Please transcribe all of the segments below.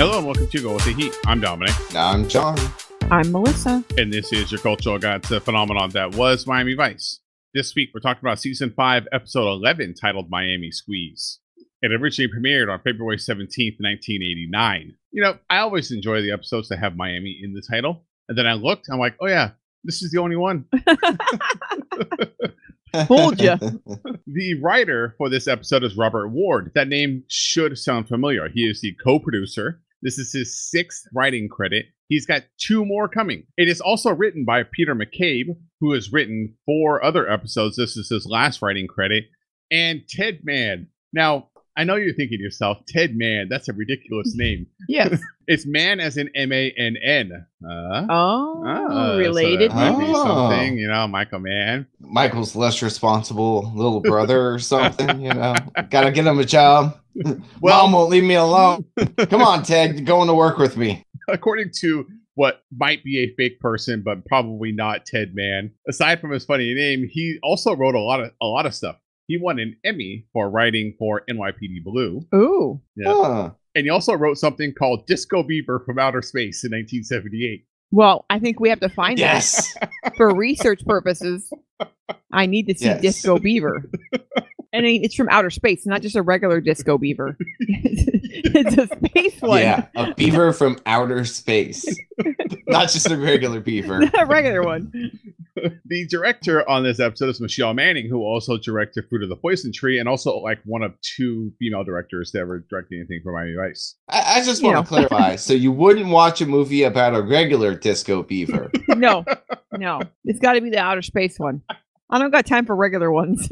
Hello and welcome to Go with the Heat. I'm Dominic, I'm John. I'm Melissa. and this is your cultural guide to the phenomenon that was Miami Vice. This week, we're talking about season 5, episode 11, titled Miami Squeeze. It originally premiered on February 17th, 1989. You know, I always enjoy the episodes that have Miami in the title. And then I looked, I'm like, oh yeah, this is the only one. Fooled you. The writer for this episode is Robert Ward. That name should sound familiar. He is the co producer. This is his sixth writing credit. He's got two more coming. It is also written by Peter McCabe, who has written four other episodes. This is his last writing credit. And Ted Mann. Now, I know you're thinking to yourself, Ted Mann, that's a ridiculous name. Yes. It's man as in M A N N. Uh, Oh, uh, so related. that might be maybe. something, you know, Michael Mann. Michael's less responsible little brother or something, you know. Gotta get him a job. Well- Mom won't leave me alone. Come on, Ted, you're going to work with me. according to what might be a fake person, but probably not Ted Mann. Aside from his funny name, he also wrote a lot of a lot of stuff. He won an Emmy for writing for NYPD Blue, Ooh. Yeah. Huh. and he also wrote something called Disco Beaver from Outer Space in 1978. Well, I think we have to find Yes. that for research purposes. I need to see Yes. Disco Beaver. And I- it's from outer space, not just a regular Disco Beaver. it's a space one. Yeah. A beaver from outer space. Not just a regular beaver. Not a regular one. the director on this episode is Michelle Manning, who also directed Fruit of the Poison Tree, and also like one of two female directors to ever direct anything for Miami Vice. I, I just want to clarify. So you wouldn't watch a movie about a regular disco beaver. No, no. It's got to be the outer space one. I don't got time for regular ones.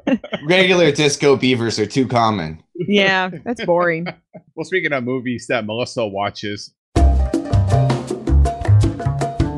regular disco beavers are too common. yeah, that's boring. Well, speaking of movies that Melissa watches.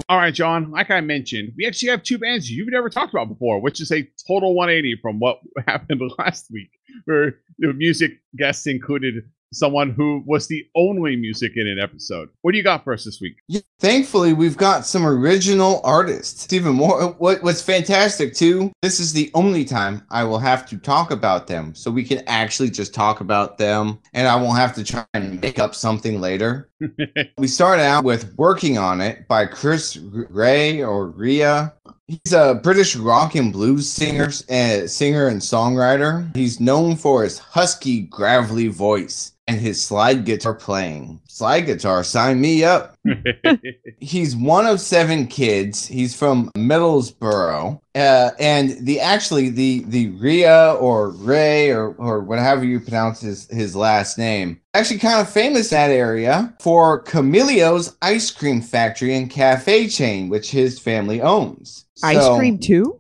All right, John, like I mentioned, we actually have two bands you've never talked about before, which is a total 180 from what happened last week, where the music guests included someone who was the only music in an episode. What do you got for us this week? Yeah, thankfully, we've got some original artists. Even more. What What's fantastic too? This is the only time I will have to talk about them, so we can actually just talk about them, and I won't have to try and make up something later. we start out with "Working on It" by Chris Ray or Ria. He's a British rock and blues singer, uh, singer and songwriter. He's known for his husky, gravelly voice and his slide guitar playing. Slide guitar, sign me up. He's one of seven kids. He's from Middlesbrough, uh, and the actually the the Ria or Ray or or whatever you pronounce his his last name. Actually, kind of famous that area for Camilio's ice cream factory and cafe chain, which his family owns. Ice So- cream too?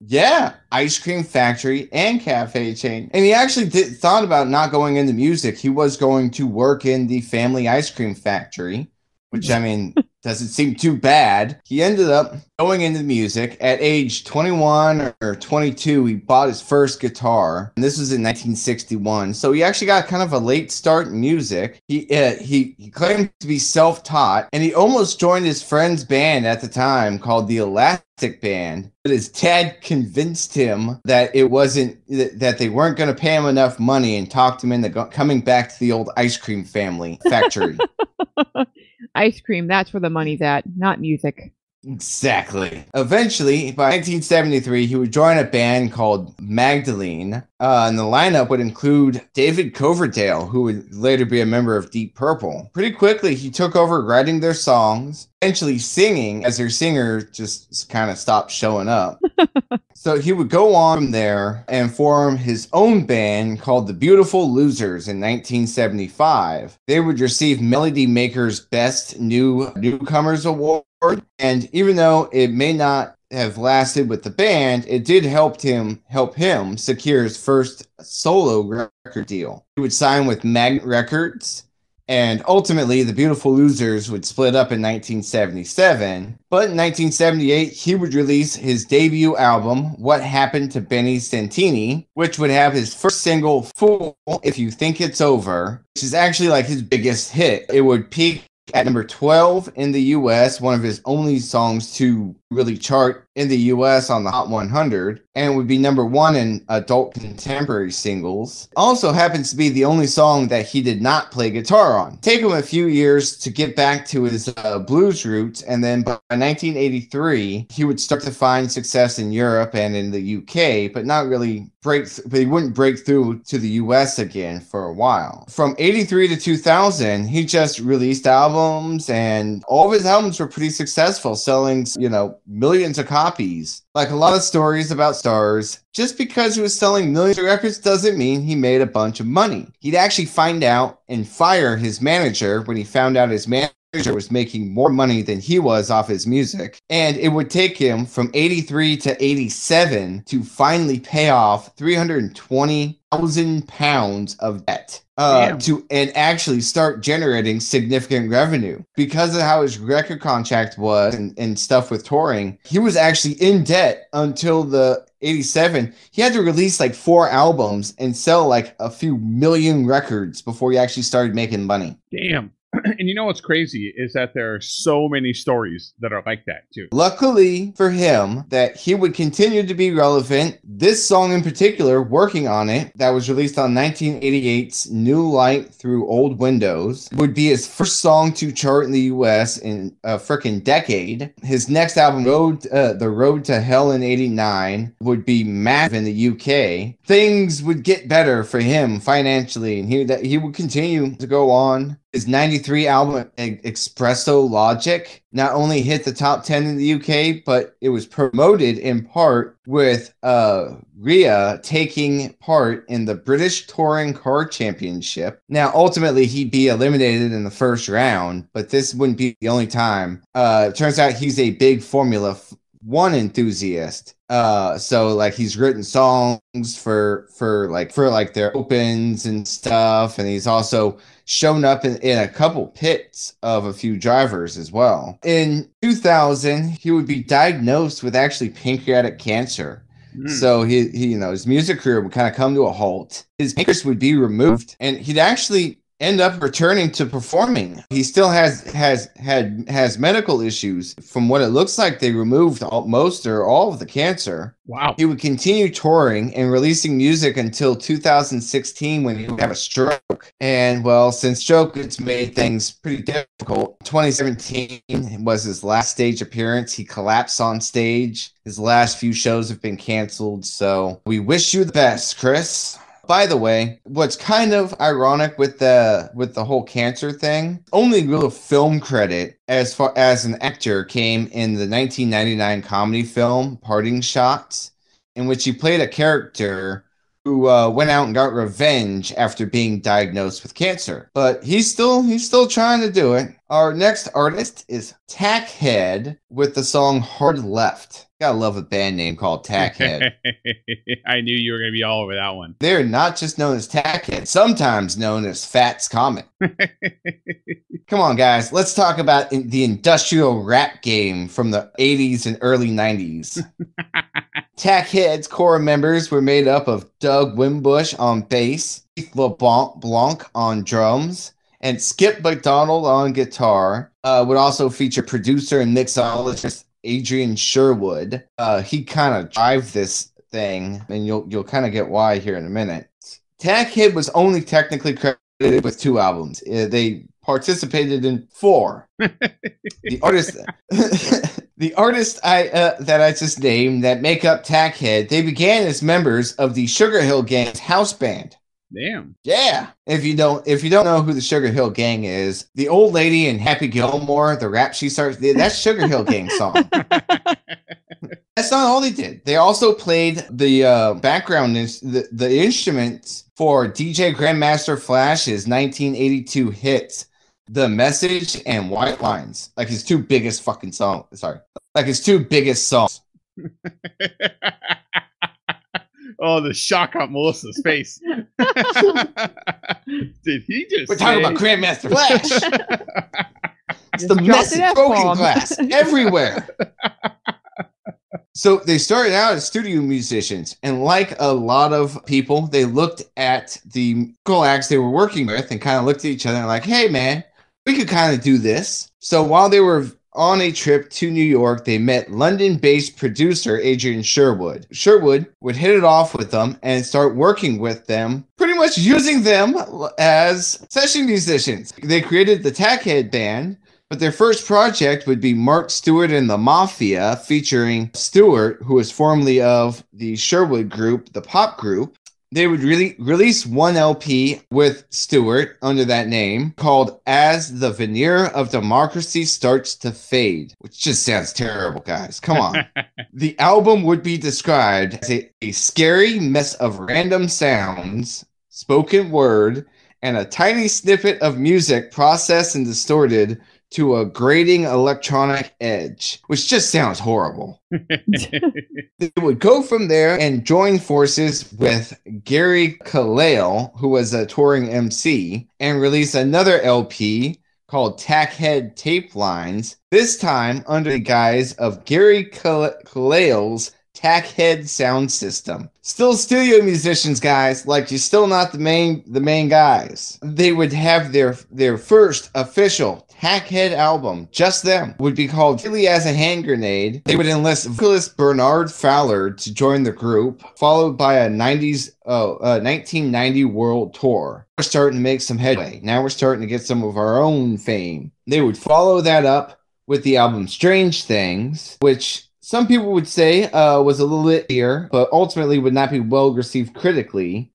yeah, ice cream factory and cafe chain. And he actually did, thought about not going into music. He was going to work in the family ice cream factory, which I mean doesn't seem too bad. He ended up going into music at age 21 or 22. He bought his first guitar, and this was in 1961. So he actually got kind of a late start in music. He uh, he he claimed to be self-taught, and he almost joined his friend's band at the time called the Elastic Band. But his dad convinced him that it wasn't that they weren't going to pay him enough money, and talked him into coming back to the old ice cream family factory. Ice cream, that's where the money's at, not music. Exactly. Eventually, by 1973, he would join a band called Magdalene, uh, and the lineup would include David Coverdale, who would later be a member of Deep Purple. Pretty quickly, he took over writing their songs, eventually singing, as their singer just kind of stopped showing up. so he would go on there and form his own band called the Beautiful Losers in 1975. They would receive Melody Maker's Best New Newcomers Award. And even though it may not have lasted with the band, it did help him help him secure his first solo record deal. He would sign with Magnet Records, and ultimately the Beautiful Losers would split up in 1977. But in 1978, he would release his debut album, What Happened to Benny Santini, which would have his first single, Fool If You Think It's Over, which is actually like his biggest hit. It would peak at number 12 in the US, one of his only songs to really chart in the US on the Hot 100 and would be number one in adult contemporary singles. Also happens to be the only song that he did not play guitar on. Take him a few years to get back to his uh, blues roots, and then by 1983, he would start to find success in Europe and in the UK, but not really break, th- but he wouldn't break through to the US again for a while. From 83 to 2000, he just released albums, and all of his albums were pretty successful, selling, you know, millions of copies. Like a lot of stories about stars, just because he was selling millions of records doesn't mean he made a bunch of money. He'd actually find out and fire his manager when he found out his manager was making more money than he was off his music. And it would take him from 83 to 87 to finally pay off 320,000 pounds of debt. Uh, to and actually start generating significant revenue because of how his record contract was and, and stuff with touring he was actually in debt until the 87 he had to release like four albums and sell like a few million records before he actually started making money Damn. and you know what's crazy is that there are so many stories that are like that too. Luckily for him, that he would continue to be relevant. This song in particular, working on it, that was released on 1988's New Light Through Old Windows, would be his first song to chart in the U.S. in a freaking decade. His next album, Road, uh, The Road to Hell in '89, would be massive in the U.K. Things would get better for him financially, and he that he would continue to go on. His 93 album Espresso Logic not only hit the top 10 in the UK, but it was promoted in part with uh, Rea taking part in the British Touring Car Championship. Now, ultimately, he'd be eliminated in the first round, but this wouldn't be the only time. Uh, turns out he's a big Formula One enthusiast. Uh, so like he's written songs for for like for like their opens and stuff, and he's also shown up in, in a couple pits of a few drivers as well. In 2000, he would be diagnosed with actually pancreatic cancer. Hmm. So he, he, you know, his music career would kind of come to a halt. His pancreas would be removed, and he'd actually end up returning to performing. He still has has had has medical issues. From what it looks like, they removed all, most or all of the cancer. wow. He would continue touring and releasing music until 2016 when he would have a stroke. And well, since stroke, it's made things pretty difficult. 2017 was his last stage appearance. He collapsed on stage. His last few shows have been canceled. So we wish you the best, Chris. By the way, what's kind of ironic with the with the whole cancer thing, only real film credit as far as an actor came in the 1999 comedy film Parting Shots, in which he played a character who uh, went out and got revenge after being diagnosed with cancer. But he's still he's still trying to do it. Our next artist is Tackhead with the song Hard Left. Gotta love a band name called Tackhead. I knew you were going to be all over that one. They're not just known as Tackhead, sometimes known as Fats Comet. Come on, guys, let's talk about in- the industrial rap game from the 80s and early 90s. Tackhead's core members were made up of Doug Wimbish on bass, Keith LeBlanc Blanc on drums, and Skip McDonald on guitar. Uh, would also feature producer and mixologist Adrian Sherwood. Uh, he kind of drive this thing, and you'll you'll kind of get why here in a minute. Tackhead was only technically with two albums. Uh, they participated in four. the artist, the artist I uh, that I just named that make up Tackhead, they began as members of the Sugar Hill Gang's house band. Damn. Yeah. If you don't if you don't know who the Sugar Hill Gang is, the old lady in Happy Gilmore, the rap she starts that's Sugar Hill Gang song. That's not all they did. They also played the uh, background is the, the instruments for DJ Grandmaster Flash's 1982 hits, "The Message" and "White Lines," like his two biggest fucking songs. Sorry, like his two biggest songs. oh, the shock on Melissa's face. Did he just? We're talking about Grandmaster Flash. It's the Just dropped message broken glass everywhere. So they started out as studio musicians, and like a lot of people, they looked at the musical acts they were working with and kind of looked at each other and like, "Hey, man, we could kind of do this." So while they were on a trip to New York, they met London based producer Adrian Sherwood. Sherwood would hit it off with them and start working with them, pretty much using them as session musicians. They created the Tackhead Band, but their first project would be Mark Stewart and the Mafia, featuring Stewart, who was formerly of the Sherwood group, the pop group, they would really release one LP with Stewart under that name called As the Veneer of Democracy Starts to Fade, which just sounds terrible, guys. Come on. the album would be described as a, a scary mess of random sounds, spoken word, and a tiny snippet of music processed and distorted to a grating electronic edge, which just sounds horrible. they would go from there and join forces with Gary Clail, who was a touring MC, and release another LP called Tackhead Tape Time, this time under the guise of Gary Clail's Tackhead sound system. Still studio musicians, guys. Like you're still not the main the main guys. They would have their their first official Tackhead album, just them, would be called Friendly as a Hand Grenade. They would enlist vocalist Bernard Fowler to join the group, followed by a 90s, oh, uh, 1990 world tour. We're starting to make some headway. Now we're starting to get some of our own fame. They would follow that up with the album Strange Things, which some people would say uh, was a little bit here, but ultimately would not be well received critically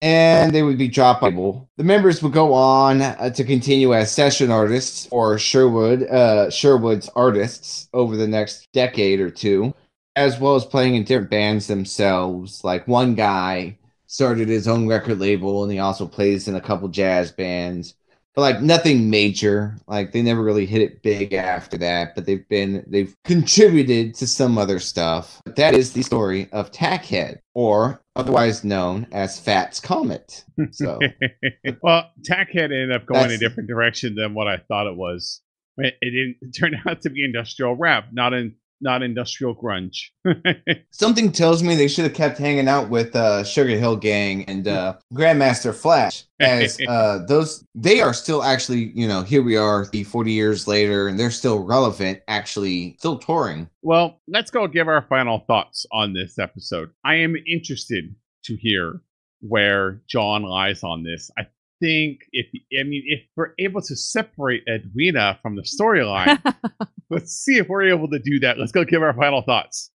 and they would be droppable. The members would go on uh, to continue as session artists or Sherwood uh, Sherwood's artists over the next decade or two, as well as playing in different bands themselves. Like one guy started his own record label, and he also plays in a couple jazz bands but like nothing major. Like they never really hit it big after that, but they've been they've contributed to some other stuff. But that is the story of Tackhead, or otherwise known as Fats Comet. So, well, Tackhead ended up going a different direction than what I thought it was. It didn't turn out to be industrial rap, not in not industrial grunge. Something tells me they should have kept hanging out with uh, Sugar Hill Gang and uh, Grandmaster Flash, as uh, those they are still actually, you know, here we are, the 40 years later, and they're still relevant, actually, still touring. Well, let's go give our final thoughts on this episode. I am interested to hear where John lies on this. I think if I mean if we're able to separate Edwina from the storyline, let's see if we're able to do that. Let's go give our final thoughts.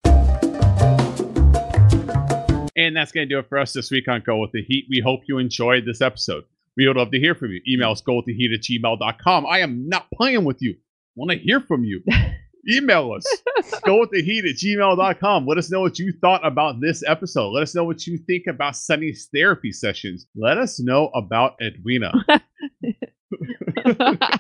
And that's going to do it for us this week on Go with the Heat. We hope you enjoyed this episode. We would love to hear from you. Email us go with the heat at gmail.com. I am not playing with you. Want to hear from you. email us. Go with the heat at gmail.com. Let us know what you thought about this episode. Let us know what you think about Sonny's therapy sessions. Let us know about Edwina.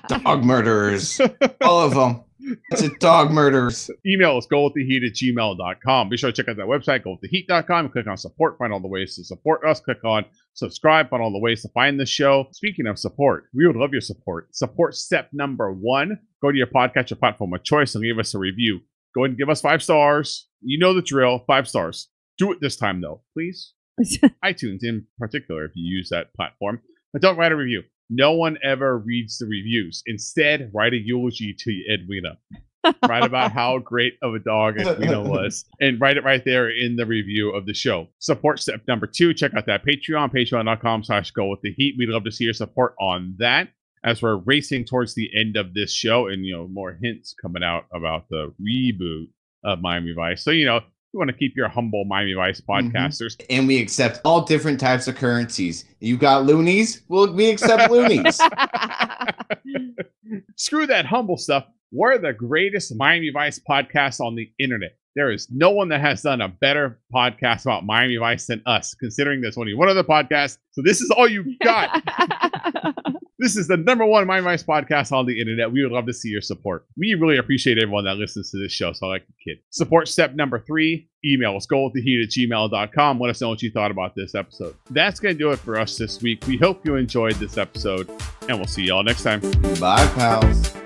Dog murderers. All of them. It's a dog murders. Email us, go with the heat at gmail.com. Be sure to check out that website, go with the heat.com. Click on support, find all the ways to support us. Click on subscribe, find all the ways to find the show. Speaking of support, we would love your support. Support step number one go to your podcatcher platform of choice and leave us a review. Go ahead and give us five stars. You know the drill, five stars. Do it this time, though, please. iTunes in particular, if you use that platform. But don't write a review. No one ever reads the reviews. Instead, write a eulogy to Edwina. write about how great of a dog Edwina was, and write it right there in the review of the show. Support step number two: check out that Patreon, patreon.com/slash Go with the Heat. We'd love to see your support on that as we're racing towards the end of this show, and you know more hints coming out about the reboot of Miami Vice. So you know you want to keep your humble Miami Vice mm-hmm. podcasters. Mm-hmm. And we accept all different types of currencies. You got loonies? Well, we accept loonies. Screw that humble stuff. We're the greatest Miami Vice podcast on the internet. There is no one that has done a better podcast about Miami Vice than us, considering there's only one other podcast. So this is all you got. This is the number one Miami Vice podcast on the internet. We would love to see your support. We really appreciate everyone that listens to this show. So like the kid. Support step number three, email us, go with the heat at gmail.com. Let us know what you thought about this episode. That's going to do it for us this week. We hope you enjoyed this episode, and we'll see y'all next time. Bye, pals.